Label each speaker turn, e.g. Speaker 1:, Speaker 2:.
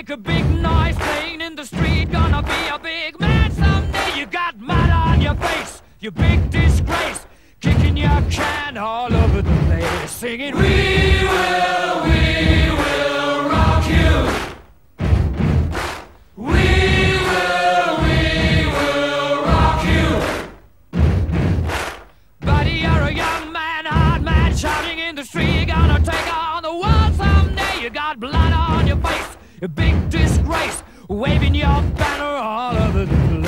Speaker 1: make a big noise playing in the street. Gonna be a big man someday. You got mud on your face, you big disgrace. Kicking your can all over the place, singing, We will, we will rock you. We will, we will rock you. Buddy, you're a young man, hard man, shouting in the street. Big disgrace, waving your banner all over the place.